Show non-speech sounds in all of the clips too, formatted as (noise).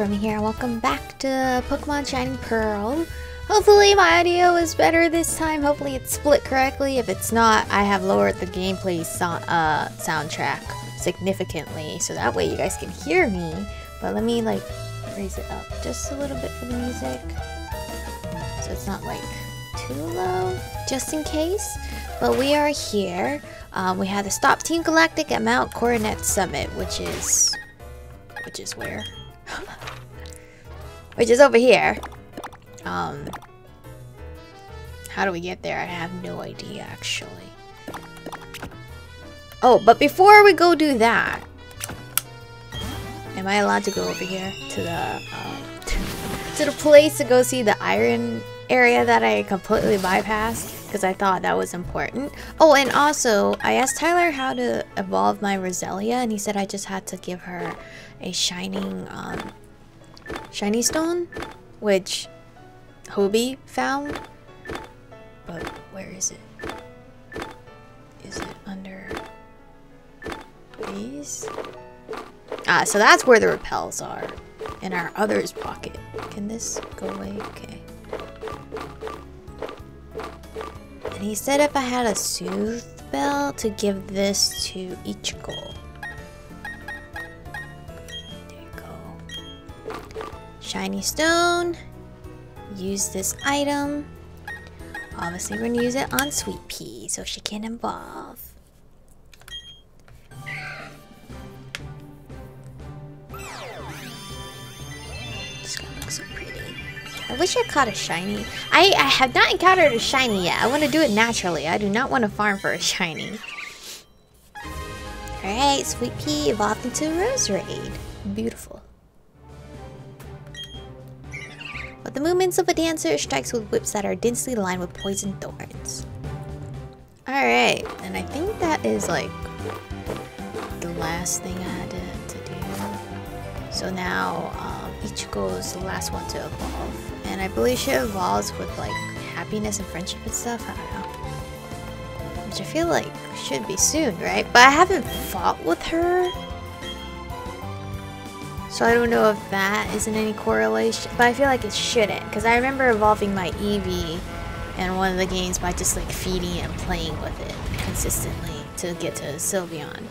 Remy here. Welcome back to Pokemon Shining Pearl. Hopefully my audio is better this time. Hopefully it's split correctly. If it's not, I have lowered the gameplay so uh, soundtrack significantly so that way you guys can hear me. But let me like raise it up just a little bit for the music so it's not like too low just in case. But we are here. Um, we have the Stop Team Galactic at Mount Coronet Summit, which is which is where? Which is over here. Um, how do we get there? I have no idea, actually. Oh, but before we go do that, am I allowed to go over here to the um, (laughs) to the place to go see the iron area that I completely bypassed? because I thought that was important. Oh, and also, I asked Tyler how to evolve my Roselia, and he said I just had to give her a shining, um, shiny stone, which Hobie found. But where is it? Is it under these? Ah, so that's where the repels are. In our other's pocket. Can this go away? Okay. And he said if I had a Soothe Bell to give this to Ichigo. Shiny Stone. Use this item. Obviously we're gonna use it on Sweet Pea so she can evolve. This gonna look so pretty. I wish I caught a shiny. I, I have not encountered a shiny yet. I want to do it naturally. I do not want to farm for a shiny. Alright, Sweet Pea evolved into Roserade. Beautiful. But the movements of a dancer strikes with whips that are densely lined with poison thorns. Alright, and I think that is like the last thing I had to, to do. So now um, Ichigo is the last one to evolve. And I believe she evolves with like happiness and friendship and stuff. I don't know. Which I feel like should be soon, right? But I haven't fought with her. So I don't know if that is in any correlation. But I feel like it shouldn't. Because I remember evolving my Eevee in one of the games by just like feeding and playing with it consistently to get to Sylveon.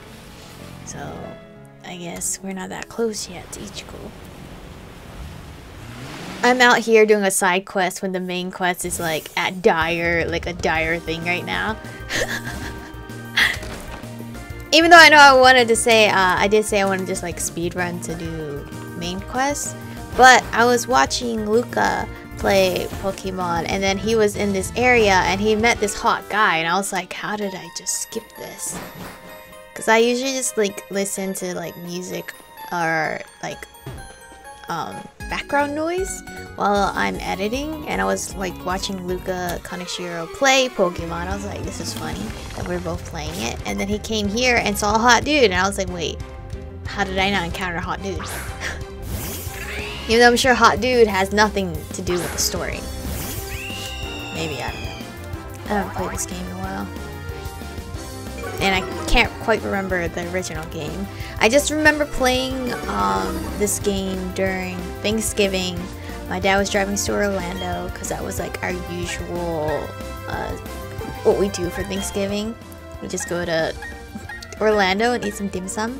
So I guess we're not that close yet to Ichigo. I'm out here doing a side quest when the main quest is like at dire, like a dire thing right now. (laughs) Even though I know I wanted to say, uh, I did say I wanted to just like speed run to do main quests, but I was watching Luca play Pokemon and then he was in this area and he met this hot guy and I was like, how did I just skip this? Because I usually just like listen to like music or like um, background noise while I'm editing and I was like watching Luca Kaneshiro play Pokemon. I was like, this is funny that we're both playing it. And then he came here and saw a hot dude and I was like, wait, how did I not encounter a hot dude? (laughs) Even though I'm sure hot dude has nothing to do with the story. Maybe, I don't know. I haven't played this game in a while and I can't quite remember the original game. I just remember playing um, this game during Thanksgiving. My dad was driving to Orlando because that was like our usual, uh, what we do for Thanksgiving. We just go to Orlando and eat some dim sum,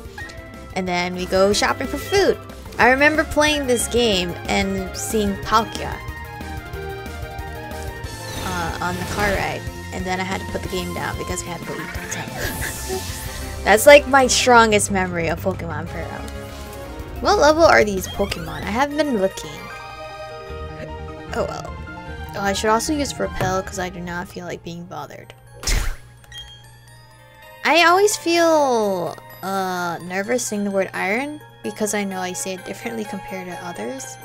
and then we go shopping for food. I remember playing this game and seeing Palkia uh, on the car ride and then I had to put the game down because we had to go eat (laughs) That's like my strongest memory of Pokemon Pearl. What level are these Pokemon? I haven't been looking. Oh well. Oh, I should also use Repel because I do not feel like being bothered. (laughs) I always feel uh, nervous saying the word iron because I know I say it differently compared to others.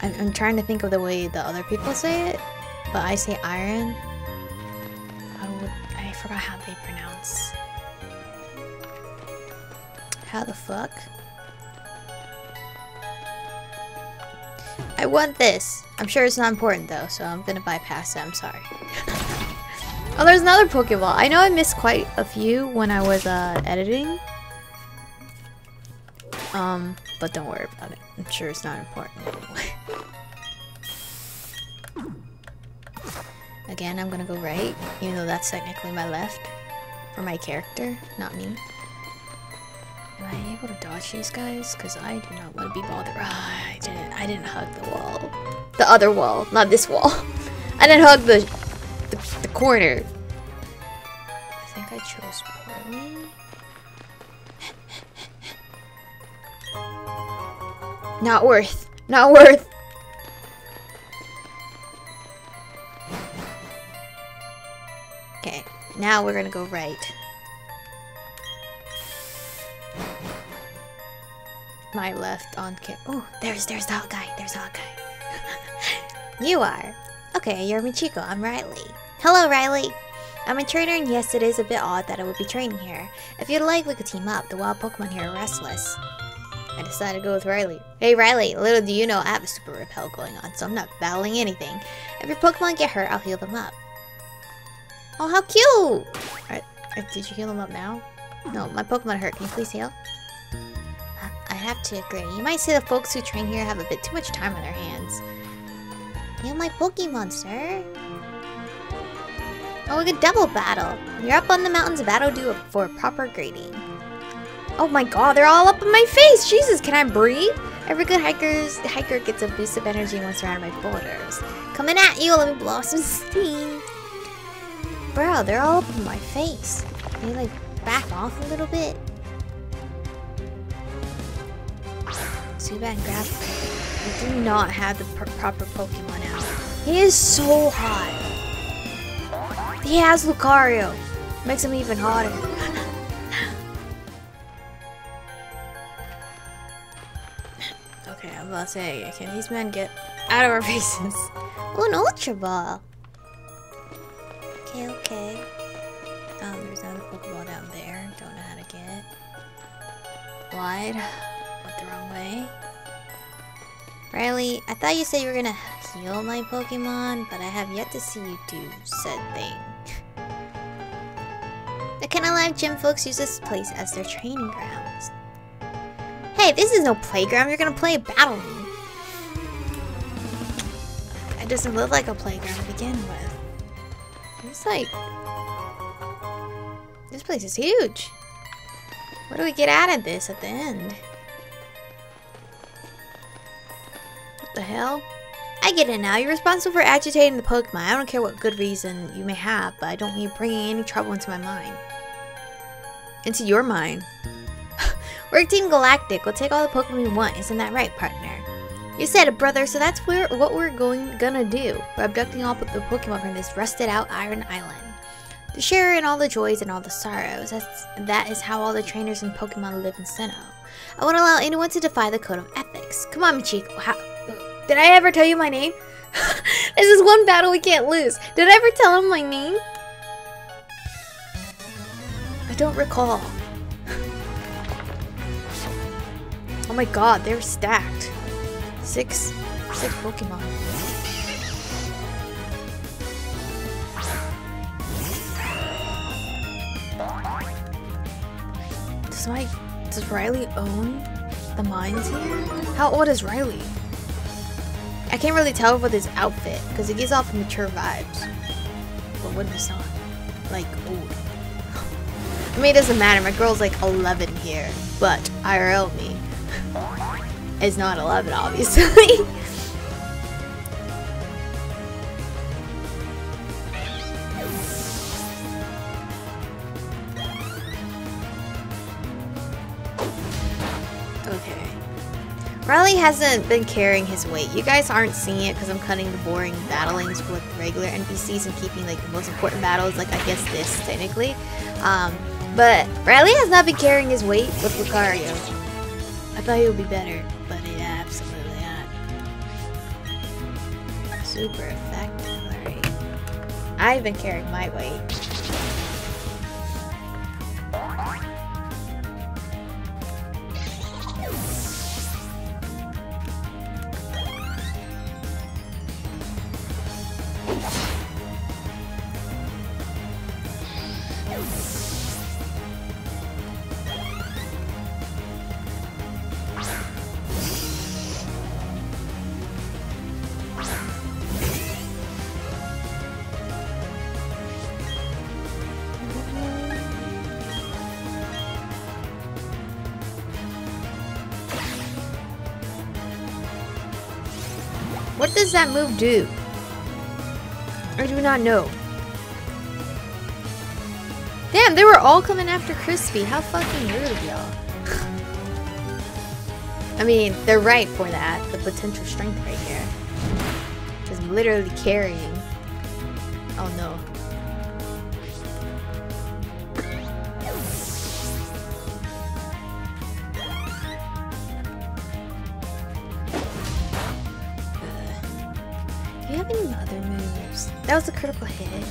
I'm, I'm trying to think of the way the other people say it. But I say iron. I forgot how they pronounce. How the fuck? I want this. I'm sure it's not important though, so I'm gonna bypass it. I'm sorry. (laughs) oh, there's another Pokeball. I know I missed quite a few when I was uh, editing. Um, but don't worry about it. I'm sure it's not important Again, I'm gonna go right, even though that's technically my left for my character, not me. Am I able to dodge these guys? Because I do not want to be bothered. Ah, I didn't. I didn't hug the wall. The other wall, not this wall. (laughs) I didn't hug the the, the corner. I think I chose poorly. Not worth. Not worth. Now we're gonna go right. My left on camera. Oh, there's there's the hot guy. There's the guy. (laughs) you are. Okay, you're Michiko. I'm Riley. Hello, Riley. I'm a trainer, and yes, it is a bit odd that I would be training here. If you'd like, we could team up. The wild Pokemon here are restless. I decided to go with Riley. Hey Riley, little do you know I have a super repel going on, so I'm not battling anything. If your Pokemon get hurt, I'll heal them up. Oh, how cute! Alright, did you heal them up now? No, my Pokemon hurt. Can you please heal? I have to agree. You might say the folks who train here have a bit too much time on their hands. Heal my Pokemon, sir. Oh, we could double battle. You're up on the mountains, a battle due for proper grading. Oh my god, they're all up in my face! Jesus, can I breathe? Every good hiker's, hiker gets a boost of energy when surrounded by boulders. Coming at you, let me blow some steam. Bro, they're all up in my face. Can you like back off a little bit? Zubat and grab. We do not have the pr proper Pokemon out. He is so hot. He has Lucario. Makes him even hotter. (laughs) okay, I'm about to say, can these men get out of our (laughs) faces? Oh, an Ultra Ball. Okay, okay. Um, there's another Pokeball down there. Don't know how to get. it. Wide. Went the wrong way. Riley, I thought you said you were gonna heal my Pokemon, but I have yet to see you do said thing. the Canalave Gym folks use this place as their training grounds. Hey, this is no playground. You're gonna play a Battle Me. It doesn't look like a playground to begin with. It's like... This place is huge. What do we get out of this at the end? What the hell? I get it now. You're responsible for agitating the Pokemon. I don't care what good reason you may have, but I don't need bringing any trouble into my mind. Into your mind. (laughs) we're Team Galactic. We'll take all the Pokemon we want. Isn't that right, partner? You said it, brother, so that's where, what we're going gonna do. We're abducting all the Pokemon from this rusted out Iron Island. To share in all the joys and all the sorrows. That's, that is how all the trainers and Pokemon live in Sinnoh. I won't allow anyone to defy the code of ethics. Come on, Michiko. How, did I ever tell you my name? (laughs) this is one battle we can't lose. Did I ever tell him my name? I don't recall. (laughs) oh my god, they're stacked. Six, six Pokemon. Does my, does Riley own the mines here? How old is Riley? I can't really tell with his outfit because it gives off mature vibes. But what is on? Like old. (laughs) I mean, it doesn't matter. My girl's like 11 here, but IRL me (laughs) is not 11, obviously. (laughs) okay. Riley hasn't been carrying his weight. You guys aren't seeing it because I'm cutting the boring battlings with regular NPCs and keeping like the most important battles, like I guess this technically. Um, but Riley has not been carrying his weight with Lucario. I thought he would be better, absolutely not. Super effective, alright. I've been carrying my weight. What does that move do? I do not know. Damn, they were all coming after Crispy. How fucking rude, y'all. I mean, they're right for that. The potential strength right here. Just literally carrying. Oh no. Any other moves? That was a critical hit.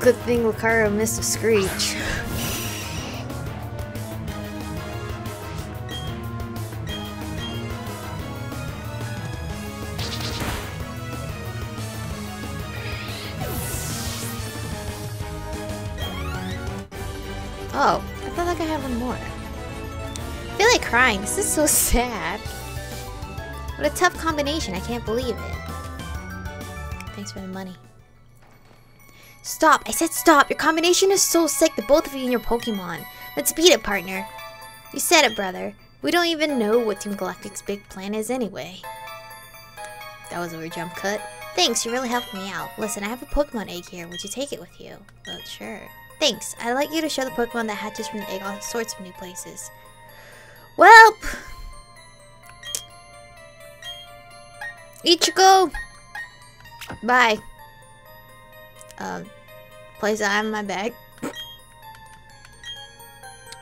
Good thing Lucario missed a screech. Crying. This is so sad. What a tough combination. I can't believe it. Thanks for the money. Stop! I said stop! Your combination is so sick, the both of you and your Pokemon. Let's beat it, partner. You said it, brother. We don't even know what Team Galactic's big plan is anyway. That was a weird jump cut. Thanks, you really helped me out. Listen, I have a Pokemon egg here. Would you take it with you? Well, sure. Thanks. I'd like you to show the Pokemon that hatches from the egg all sorts of new places. Welp! Ichigo! Bye. Um, place I have in my bag.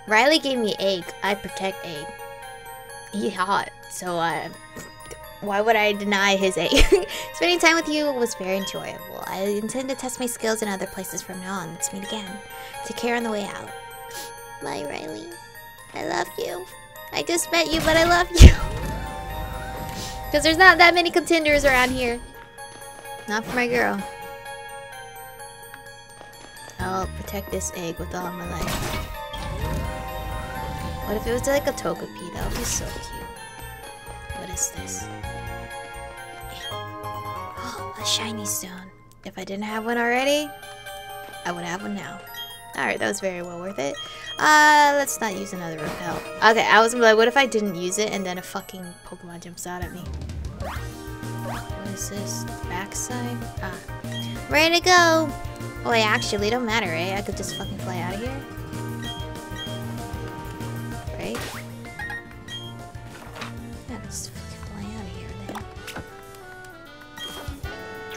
Riley gave me egg. I protect egg. He hot, so uh, why would I deny his egg? (laughs) Spending time with you was very enjoyable. I intend to test my skills in other places from now on. Let's meet again. Take care on the way out. Bye, Riley. I love you. I just met you, but I love you. (laughs) Because there's not that many contenders around here. Not for my girl. I'll protect this egg with all my life. What if it was like a Togepi? That would be so cute. What is this? Oh, (gasps) a shiny stone. If I didn't have one already, I would have one now. Alright, that was very well worth it. Uh, let's not use another repel. Okay, I was like, what if I didn't use it and then a fucking Pokemon jumps out at me? What is this? Backside? Ah. Ready to go! Oh, wait, actually, don't matter, right? I could just fucking fly out of here. Right?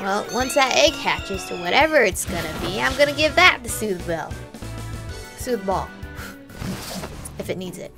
Well, once that egg hatches to whatever it's gonna be, I'm gonna give that the Soothe Bell. Soothe Ball. (laughs) if it needs it.